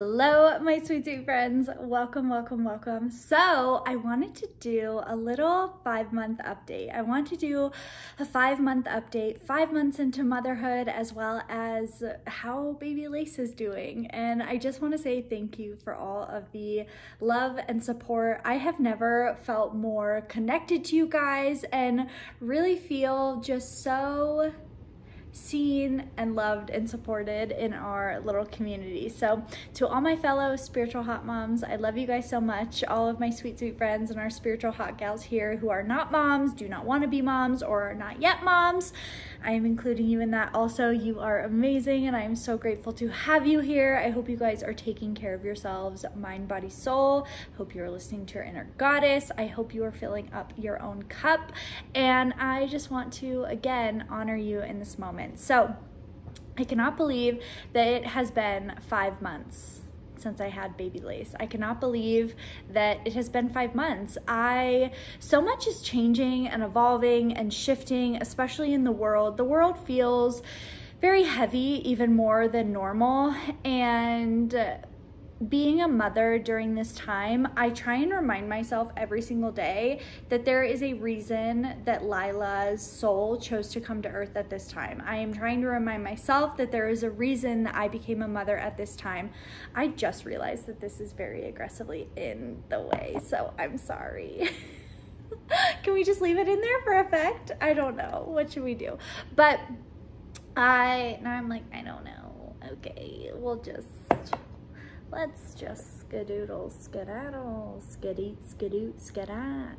Hello, my sweet, sweet friends. Welcome, welcome, welcome. So I wanted to do a little five month update. I want to do a five month update, five months into motherhood, as well as how baby Lace is doing. And I just want to say thank you for all of the love and support. I have never felt more connected to you guys and really feel just so seen and loved and supported in our little community. So to all my fellow spiritual hot moms, I love you guys so much. All of my sweet, sweet friends and our spiritual hot gals here who are not moms, do not want to be moms, or are not yet moms. I am including you in that also. You are amazing and I am so grateful to have you here. I hope you guys are taking care of yourselves, mind, body, soul. I hope you're listening to your inner goddess. I hope you are filling up your own cup. And I just want to, again, honor you in this moment. So I cannot believe that it has been five months since I had baby lace. I cannot believe that it has been five months. I, so much is changing and evolving and shifting, especially in the world. The world feels very heavy, even more than normal. And being a mother during this time, I try and remind myself every single day that there is a reason that Lila's soul chose to come to earth at this time. I am trying to remind myself that there is a reason that I became a mother at this time. I just realized that this is very aggressively in the way, so I'm sorry. Can we just leave it in there for effect? I don't know. What should we do? But I, now I'm like, I don't know. Okay, we'll just Let's just skadoodle, skedaddle, skedeet, skadoot, skedat.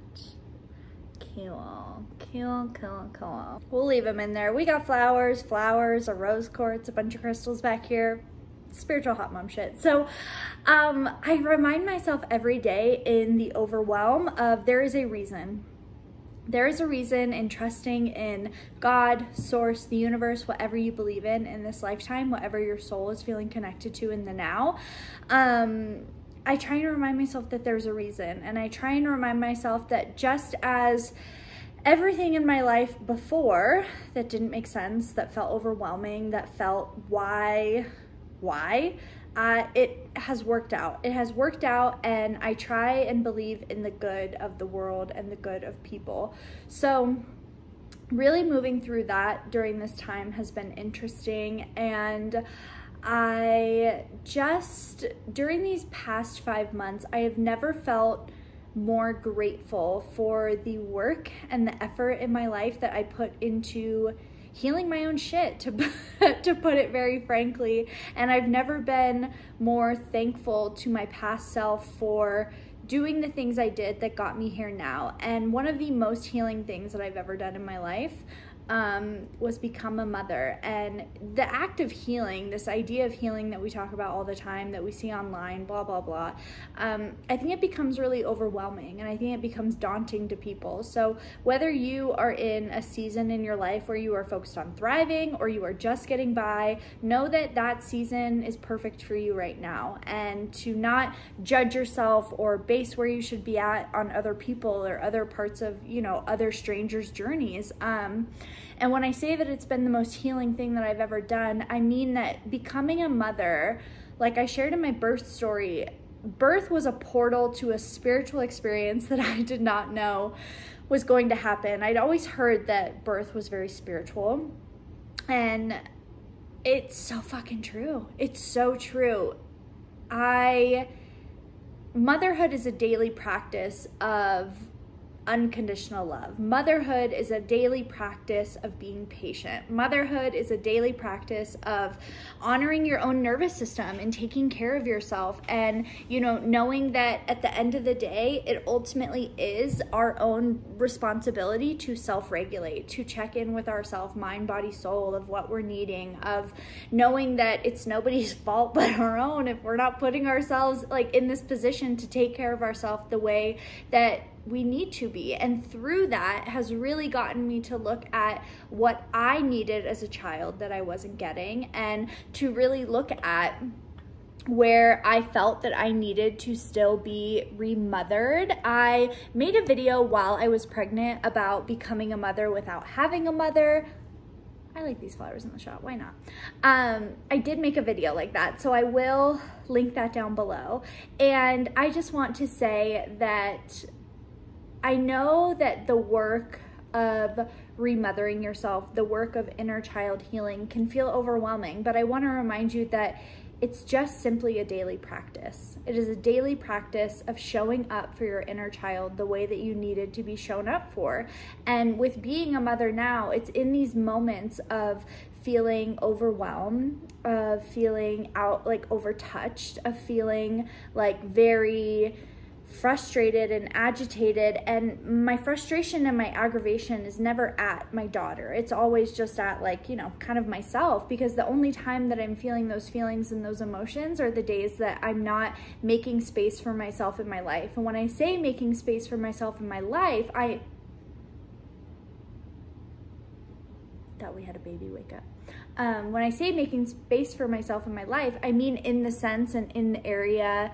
Cool, cool, cool, cool. We'll leave them in there. We got flowers, flowers, a rose quartz, a bunch of crystals back here. Spiritual hot mom shit. So um, I remind myself every day in the overwhelm of there is a reason there is a reason in trusting in God, source, the universe, whatever you believe in in this lifetime, whatever your soul is feeling connected to in the now. Um, I try and remind myself that there's a reason. And I try and remind myself that just as everything in my life before that didn't make sense, that felt overwhelming, that felt why, why, it has worked out. It has worked out, and I try and believe in the good of the world and the good of people. So, really moving through that during this time has been interesting. And I just, during these past five months, I have never felt more grateful for the work and the effort in my life that I put into healing my own shit to to put it very frankly. And I've never been more thankful to my past self for doing the things I did that got me here now. And one of the most healing things that I've ever done in my life um, was become a mother. And the act of healing, this idea of healing that we talk about all the time, that we see online, blah, blah, blah, um, I think it becomes really overwhelming and I think it becomes daunting to people. So whether you are in a season in your life where you are focused on thriving or you are just getting by, know that that season is perfect for you right now. And to not judge yourself or base where you should be at on other people or other parts of, you know, other strangers' journeys. Um, and when I say that it's been the most healing thing that I've ever done, I mean that becoming a mother, like I shared in my birth story, birth was a portal to a spiritual experience that I did not know was going to happen. I'd always heard that birth was very spiritual. And it's so fucking true. It's so true. I motherhood is a daily practice of unconditional love. Motherhood is a daily practice of being patient. Motherhood is a daily practice of honoring your own nervous system and taking care of yourself and, you know, knowing that at the end of the day, it ultimately is our own responsibility to self-regulate, to check in with ourselves, mind, body, soul of what we're needing, of knowing that it's nobody's fault but our own if we're not putting ourselves like in this position to take care of ourselves the way that we need to be. And through that has really gotten me to look at what I needed as a child that I wasn't getting and to really look at where I felt that I needed to still be remothered. I made a video while I was pregnant about becoming a mother without having a mother. I like these flowers in the shot, why not? Um, I did make a video like that, so I will link that down below. And I just want to say that I know that the work of remothering yourself, the work of inner child healing can feel overwhelming, but I want to remind you that it's just simply a daily practice. It is a daily practice of showing up for your inner child the way that you needed to be shown up for. And with being a mother now, it's in these moments of feeling overwhelmed, of feeling out like overtouched, of feeling like very frustrated and agitated and my frustration and my aggravation is never at my daughter. It's always just at like you know kind of myself because the only time that i'm feeling those feelings and those emotions are the days that i'm not making space for myself in my life. And when i say making space for myself in my life i thought we had a baby wake up. Um, when i say making space for myself in my life i mean in the sense and in the area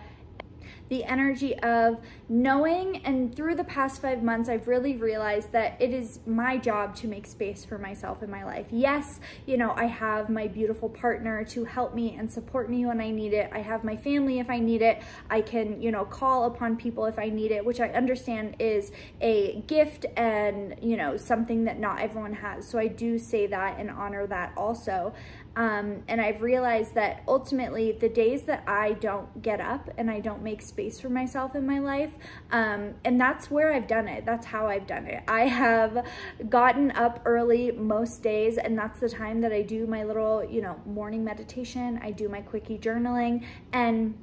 the energy of knowing and through the past five months I've really realized that it is my job to make space for myself in my life. Yes, you know, I have my beautiful partner to help me and support me when I need it. I have my family if I need it. I can, you know, call upon people if I need it, which I understand is a gift and, you know, something that not everyone has. So I do say that and honor that also. Um, and I've realized that ultimately the days that I don't get up and I don't make space for myself in my life, um, and that's where I've done it. That's how I've done it. I have gotten up early most days and that's the time that I do my little, you know, morning meditation. I do my quickie journaling and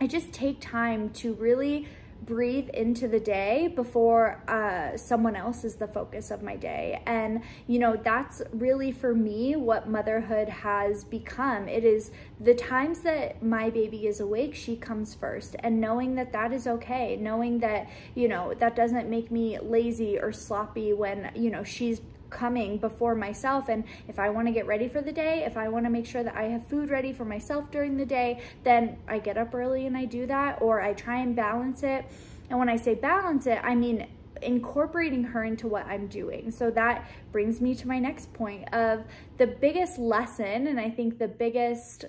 I just take time to really breathe into the day before uh, someone else is the focus of my day. And, you know, that's really for me what motherhood has become. It is the times that my baby is awake, she comes first. And knowing that that is okay, knowing that, you know, that doesn't make me lazy or sloppy when, you know, she's coming before myself and if I want to get ready for the day, if I want to make sure that I have food ready for myself during the day, then I get up early and I do that or I try and balance it. And when I say balance it, I mean incorporating her into what I'm doing. So that brings me to my next point of the biggest lesson and I think the biggest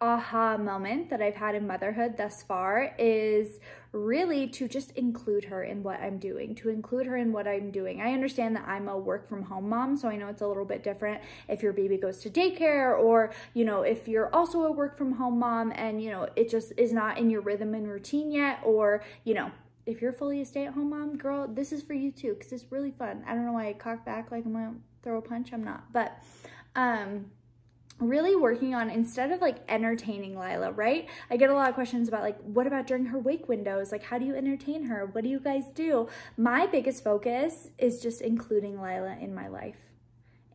aha moment that I've had in motherhood thus far is really to just include her in what I'm doing, to include her in what I'm doing. I understand that I'm a work from home mom, so I know it's a little bit different if your baby goes to daycare or, you know, if you're also a work from home mom and, you know, it just is not in your rhythm and routine yet or, you know, if you're fully a stay-at-home mom, girl, this is for you too because it's really fun. I don't know why I cock back like I'm gonna throw a punch. I'm not, but um, really working on instead of like entertaining Lila, right? I get a lot of questions about like, what about during her wake windows? Like, how do you entertain her? What do you guys do? My biggest focus is just including Lila in my life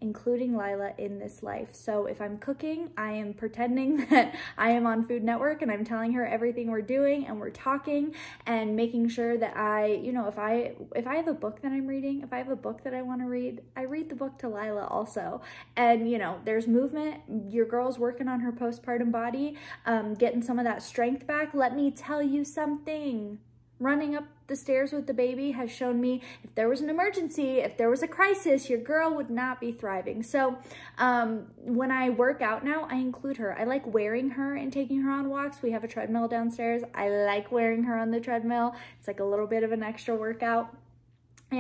including Lila in this life. So if I'm cooking, I am pretending that I am on Food Network and I'm telling her everything we're doing and we're talking and making sure that I, you know, if I if I have a book that I'm reading, if I have a book that I want to read, I read the book to Lila also. And you know, there's movement. Your girl's working on her postpartum body, um, getting some of that strength back. Let me tell you something running up the stairs with the baby has shown me if there was an emergency, if there was a crisis, your girl would not be thriving. So um, when I work out now, I include her. I like wearing her and taking her on walks. We have a treadmill downstairs. I like wearing her on the treadmill. It's like a little bit of an extra workout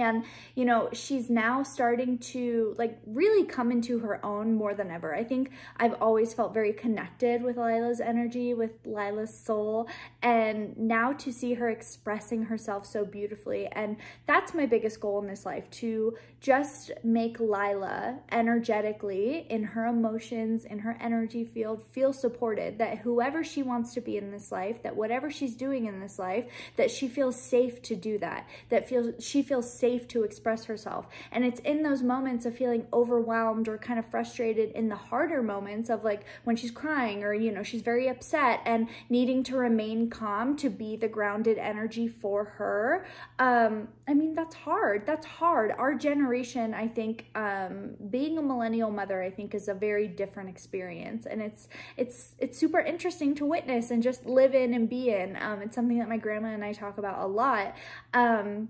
and you know she's now starting to like really come into her own more than ever. I think i've always felt very connected with lila's energy with lila's soul and now to see her expressing herself so beautifully. And that's my biggest goal in this life to just make lila energetically in her emotions in her energy field feel supported that whoever she wants to be in this life that whatever she's doing in this life that she feels safe to do that that feels she feels safe to express herself. And it's in those moments of feeling overwhelmed or kind of frustrated in the harder moments of like when she's crying or, you know, she's very upset and needing to remain calm to be the grounded energy for her. Um, I mean, that's hard. That's hard. Our generation, I think, um, being a millennial mother, I think is a very different experience. And it's, it's, it's super interesting to witness and just live in and be in. Um, it's something that my grandma and I talk about a lot. Um,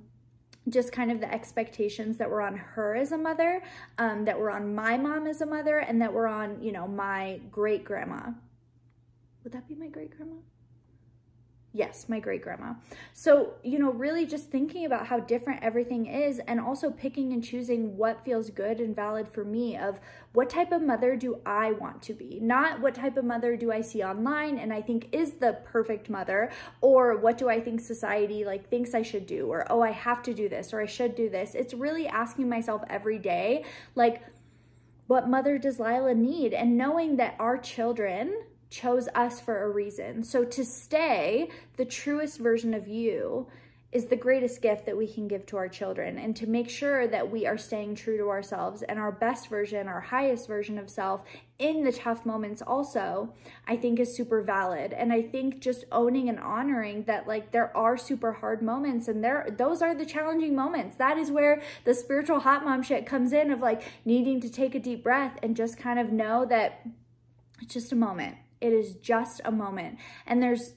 just kind of the expectations that were on her as a mother, um, that were on my mom as a mother, and that were on, you know, my great grandma. Would that be my great grandma? Yes, my great grandma. So, you know, really just thinking about how different everything is and also picking and choosing what feels good and valid for me of what type of mother do I want to be? Not what type of mother do I see online and I think is the perfect mother or what do I think society like thinks I should do or oh, I have to do this or I should do this. It's really asking myself every day like what mother does Lila need and knowing that our children chose us for a reason. So to stay the truest version of you is the greatest gift that we can give to our children and to make sure that we are staying true to ourselves and our best version, our highest version of self in the tough moments also, I think is super valid. And I think just owning and honoring that like there are super hard moments and there those are the challenging moments. That is where the spiritual hot mom shit comes in of like needing to take a deep breath and just kind of know that it's just a moment it is just a moment. And there's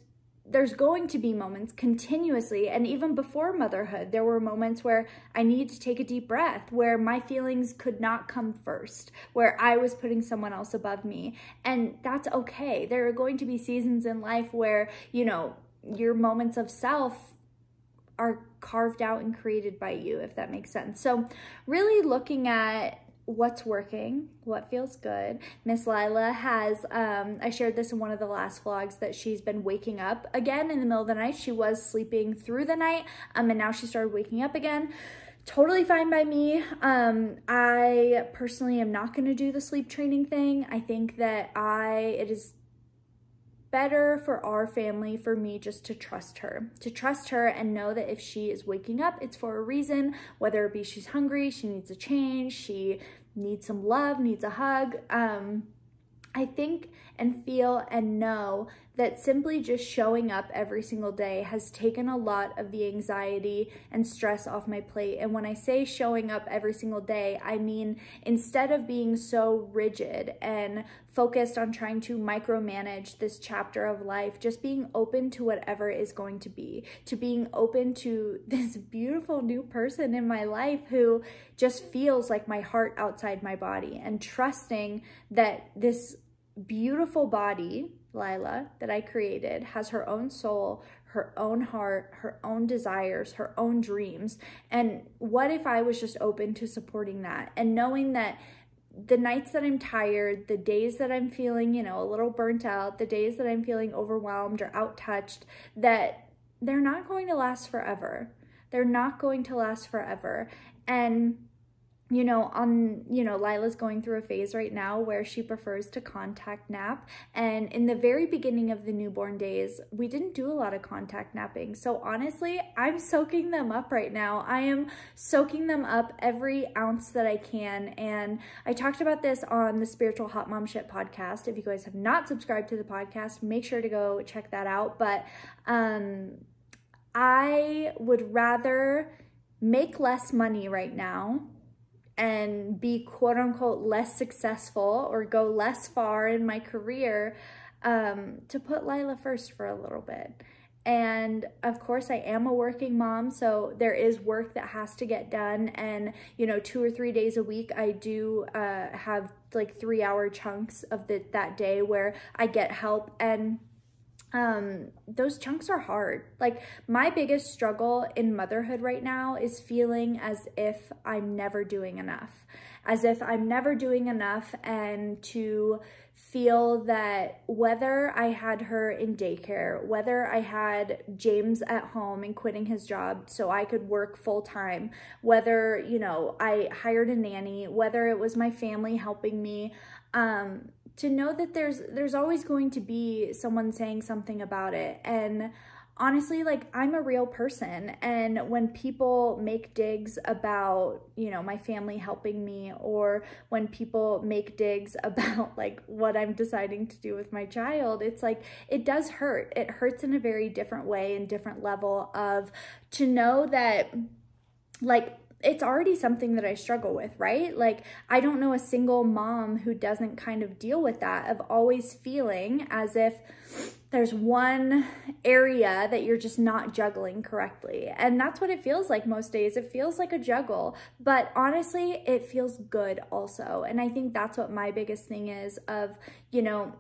there's going to be moments continuously. And even before motherhood there were moments where i needed to take a deep breath where my feelings could not come first where i was putting someone else above me. And that's okay. There are going to be seasons in life where you know your moments of self are carved out and created by you if that makes sense. So really looking at what's working, what feels good. Miss Lila has, um, I shared this in one of the last vlogs that she's been waking up again in the middle of the night. She was sleeping through the night um, and now she started waking up again. Totally fine by me. Um, I personally am not going to do the sleep training thing. I think that I, it is better for our family for me just to trust her to trust her and know that if she is waking up it's for a reason whether it be she's hungry she needs a change she needs some love, needs a hug. Um, I think and feel and know that simply just showing up every single day has taken a lot of the anxiety and stress off my plate. And when I say showing up every single day, I mean instead of being so rigid and focused on trying to micromanage this chapter of life, just being open to whatever is going to be, to being open to this beautiful new person in my life who just feels like my heart outside my body and trusting that this beautiful body, Lila, that I created has her own soul, her own heart, her own desires, her own dreams. And what if I was just open to supporting that and knowing that the nights that I'm tired, the days that I'm feeling, you know, a little burnt out, the days that I'm feeling overwhelmed or outtouched, that they're not going to last forever. They're not going to last forever. And you know, on, you know, Lila's going through a phase right now where she prefers to contact nap. And in the very beginning of the newborn days, we didn't do a lot of contact napping. So honestly, I'm soaking them up right now. I am soaking them up every ounce that I can. And I talked about this on the Spiritual Hot Mom Shit podcast. If you guys have not subscribed to the podcast, make sure to go check that out. But um, I would rather make less money right now and be quote unquote less successful or go less far in my career um, to put Lila first for a little bit. And of course, I am a working mom, so there is work that has to get done. And, you know, two or three days a week, I do uh, have like three hour chunks of the, that day where I get help. And um those chunks are hard. Like my biggest struggle in motherhood right now is feeling as if i'm never doing enough. As if i'm never doing enough and to feel that whether i had her in daycare whether i had james at home and quitting his job so i could work full time whether you know i hired a nanny whether it was my family helping me um to know that there's there's always going to be someone saying something about it. And honestly like i'm a real person. And when people make digs about you know my family helping me or when people make digs about like what i'm deciding to do with my child it's like it does hurt. It hurts in a very different way and different level of to know that like it's already something that I struggle with, right? Like, I don't know a single mom who doesn't kind of deal with that, of always feeling as if there's one area that you're just not juggling correctly. And that's what it feels like most days. It feels like a juggle, but honestly, it feels good also. And I think that's what my biggest thing is of, you know,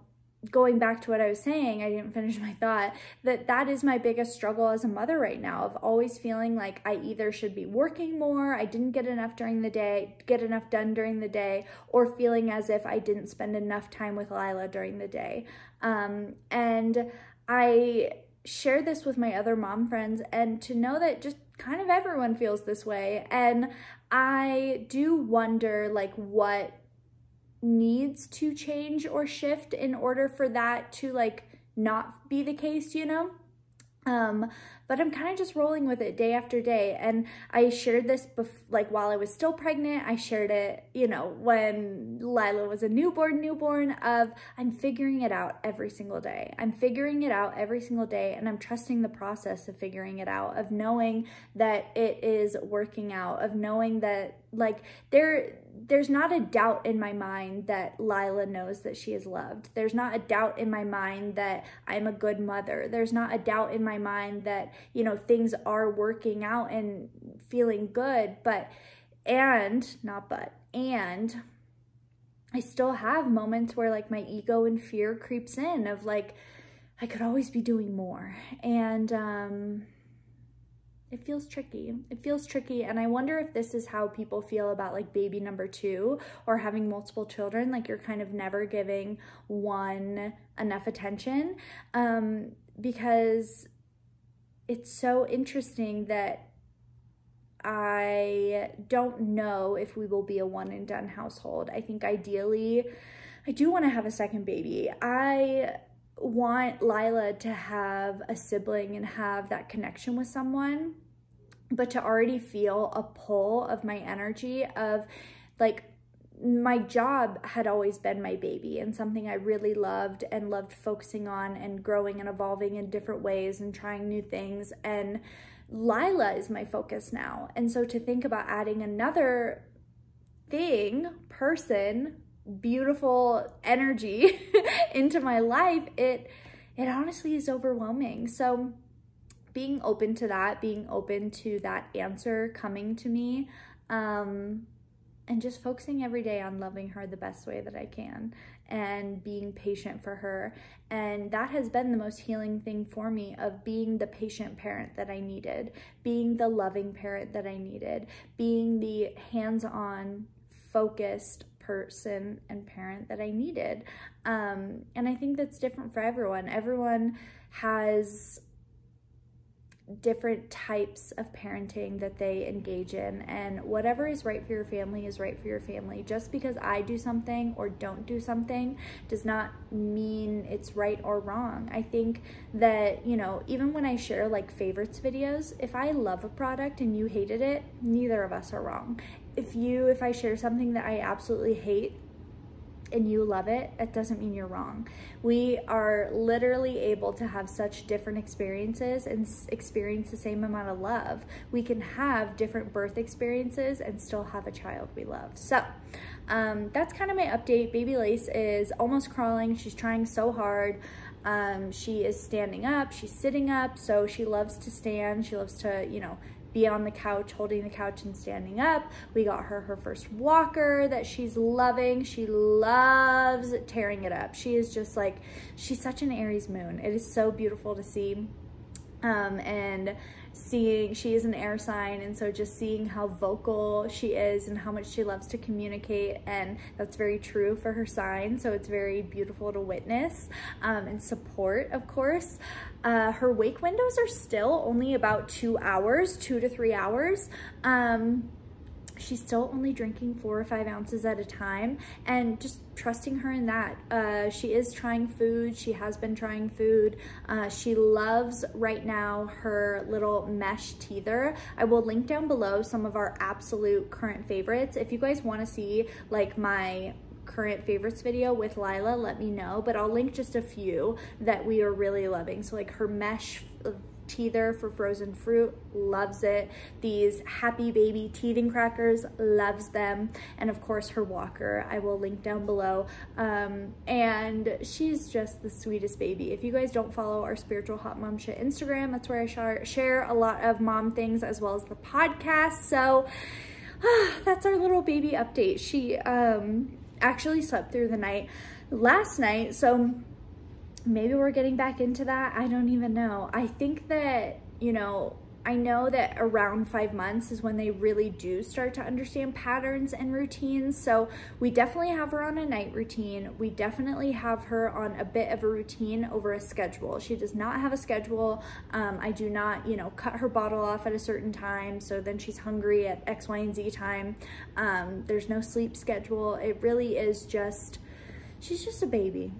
going back to what I was saying, I didn't finish my thought, that that is my biggest struggle as a mother right now of always feeling like I either should be working more, I didn't get enough during the day, get enough done during the day, or feeling as if I didn't spend enough time with Lila during the day. Um, and I share this with my other mom friends and to know that just kind of everyone feels this way. And I do wonder like what needs to change or shift in order for that to like not be the case, you know? Um, but I'm kind of just rolling with it day after day. And I shared this like while I was still pregnant. I shared it, you know, when Lila was a newborn, newborn of I'm figuring it out every single day. I'm figuring it out every single day and I'm trusting the process of figuring it out, of knowing that it is working out, of knowing that like there there's not a doubt in my mind that Lila knows that she is loved. There's not a doubt in my mind that I'm a good mother. There's not a doubt in my mind that, you know, things are working out and feeling good, but, and, not but, and I still have moments where like my ego and fear creeps in of like, I could always be doing more. And, um, it feels tricky. It feels tricky. And I wonder if this is how people feel about like baby number two or having multiple children. Like you're kind of never giving one enough attention. Um, because it's so interesting that I don't know if we will be a one and done household. I think ideally, I do want to have a second baby. I want Lila to have a sibling and have that connection with someone, but to already feel a pull of my energy of like my job had always been my baby and something I really loved and loved focusing on and growing and evolving in different ways and trying new things. And Lila is my focus now. And so to think about adding another thing, person, beautiful energy into my life, it it honestly is overwhelming. So being open to that, being open to that answer coming to me, um, and just focusing every day on loving her the best way that I can and being patient for her. And that has been the most healing thing for me of being the patient parent that I needed, being the loving parent that I needed, being the hands-on focused person and parent that I needed. Um, and I think that's different for everyone. Everyone has different types of parenting that they engage in and whatever is right for your family is right for your family just because i do something or don't do something does not mean it's right or wrong i think that you know even when i share like favorites videos if i love a product and you hated it neither of us are wrong if you if i share something that i absolutely hate and you love it, it doesn't mean you're wrong. We are literally able to have such different experiences and experience the same amount of love. We can have different birth experiences and still have a child we love. So um, that's kind of my update. Baby Lace is almost crawling. She's trying so hard. Um, she is standing up, she's sitting up, so she loves to stand. She loves to, you know, be on the couch, holding the couch and standing up. We got her her first walker that she's loving. She loves tearing it up. She is just like, she's such an Aries moon. It is so beautiful to see. Um, and seeing she is an air sign and so just seeing how vocal she is and how much she loves to communicate and that's very true for her sign so it's very beautiful to witness um, and support of course uh, her wake windows are still only about two hours two to three hours um, she's still only drinking four or five ounces at a time and just trusting her in that. Uh, she is trying food. She has been trying food. Uh, she loves right now her little mesh teether. I will link down below some of our absolute current favorites. If you guys want to see like my current favorites video with Lila, let me know, but I'll link just a few that we are really loving. So like her mesh teether for frozen fruit, loves it. These happy baby teething crackers, loves them. And of course her walker, I will link down below. Um, and she's just the sweetest baby. If you guys don't follow our spiritual hot mom shit Instagram, that's where I share, share a lot of mom things as well as the podcast. So that's our little baby update. She um, actually slept through the night last night. So maybe we're getting back into that. I don't even know. I think that, you know, I know that around five months is when they really do start to understand patterns and routines. So we definitely have her on a night routine. We definitely have her on a bit of a routine over a schedule. She does not have a schedule. Um, I do not, you know, cut her bottle off at a certain time. So then she's hungry at X, Y, and Z time. Um, there's no sleep schedule. It really is just, she's just a baby.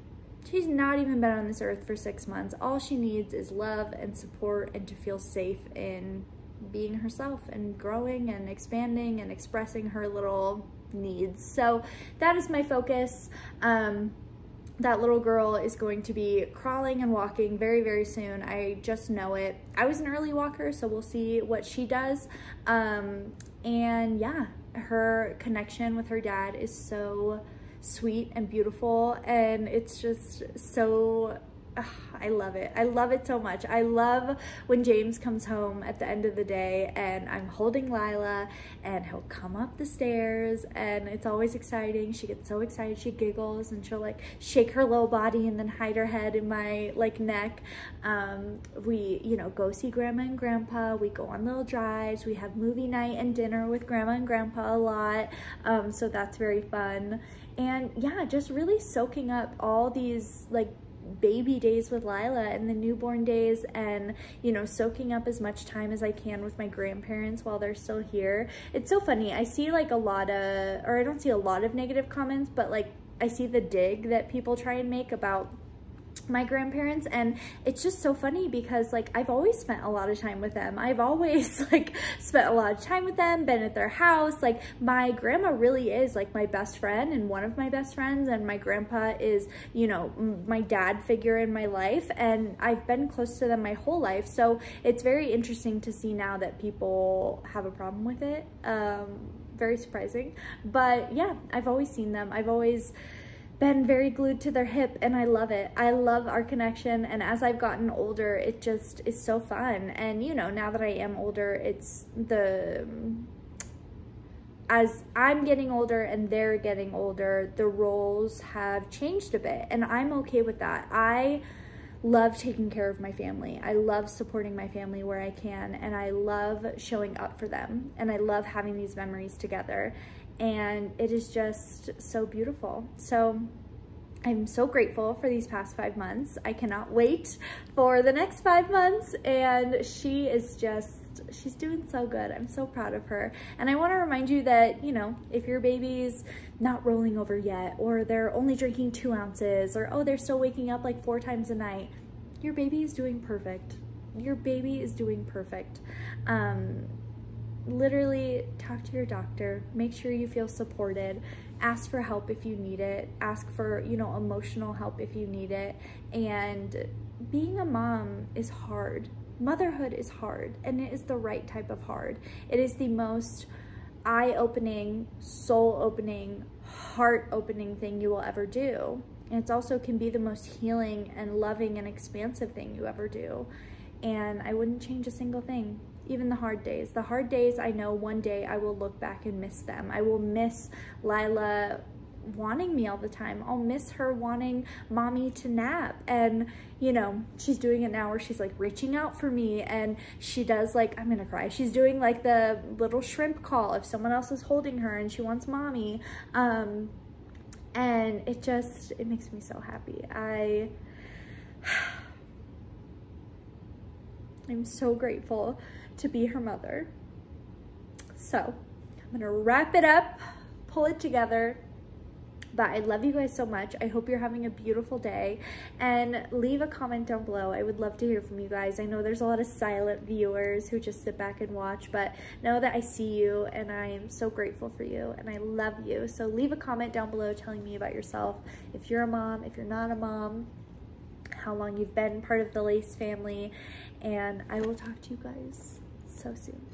She's not even been on this earth for six months. All she needs is love and support and to feel safe in being herself and growing and expanding and expressing her little needs. So that is my focus. Um, that little girl is going to be crawling and walking very, very soon. I just know it. I was an early walker, so we'll see what she does. Um, and yeah, her connection with her dad is so sweet and beautiful and it's just so I love it. I love it so much. I love when James comes home at the end of the day and I'm holding Lila and he'll come up the stairs and it's always exciting. She gets so excited. She giggles and she'll like shake her little body and then hide her head in my like neck. Um, we, you know, go see grandma and grandpa. We go on little drives. We have movie night and dinner with grandma and grandpa a lot. Um, so that's very fun and yeah, just really soaking up all these like baby days with Lila and the newborn days and, you know, soaking up as much time as I can with my grandparents while they're still here. It's so funny. I see like a lot of, or I don't see a lot of negative comments, but like I see the dig that people try and make about my grandparents and it's just so funny because like I've always spent a lot of time with them. I've always like spent a lot of time with them, been at their house. Like my grandma really is like my best friend and one of my best friends and my grandpa is, you know, my dad figure in my life and I've been close to them my whole life. So it's very interesting to see now that people have a problem with it. Um, very surprising. But yeah, I've always seen them. I've always been very glued to their hip and I love it. I love our connection and as I've gotten older, it just is so fun. And you know, now that I am older, it's the, as I'm getting older and they're getting older, the roles have changed a bit and I'm okay with that. I love taking care of my family. I love supporting my family where I can and I love showing up for them and I love having these memories together and it is just so beautiful. So I'm so grateful for these past five months. I cannot wait for the next five months and she is just she's doing so good. I'm so proud of her. And I want to remind you that, you know, if your baby's not rolling over yet, or they're only drinking two ounces, or oh, they're still waking up like four times a night, your baby is doing perfect. Your baby is doing perfect. Um, literally talk to your doctor, make sure you feel supported, ask for help if you need it, ask for, you know, emotional help if you need it. And being a mom is hard. Motherhood is hard and it is the right type of hard. It is the most eye-opening, soul-opening, heart-opening thing you will ever do. And it also can be the most healing and loving and expansive thing you ever do. And I wouldn't change a single thing even the hard days. The hard days, I know one day I will look back and miss them. I will miss Lila wanting me all the time. I'll miss her wanting mommy to nap. And, you know, she's doing it now where she's like reaching out for me and she does like, I'm gonna cry. She's doing like the little shrimp call if someone else is holding her and she wants mommy. Um, and it just, it makes me so happy. I, I'm so grateful to be her mother. So I'm gonna wrap it up, pull it together, but I love you guys so much. I hope you're having a beautiful day and leave a comment down below. I would love to hear from you guys. I know there's a lot of silent viewers who just sit back and watch, but know that I see you and I am so grateful for you and I love you. So leave a comment down below telling me about yourself. If you're a mom, if you're not a mom, how long you've been part of the Lace family. And I will talk to you guys so soon.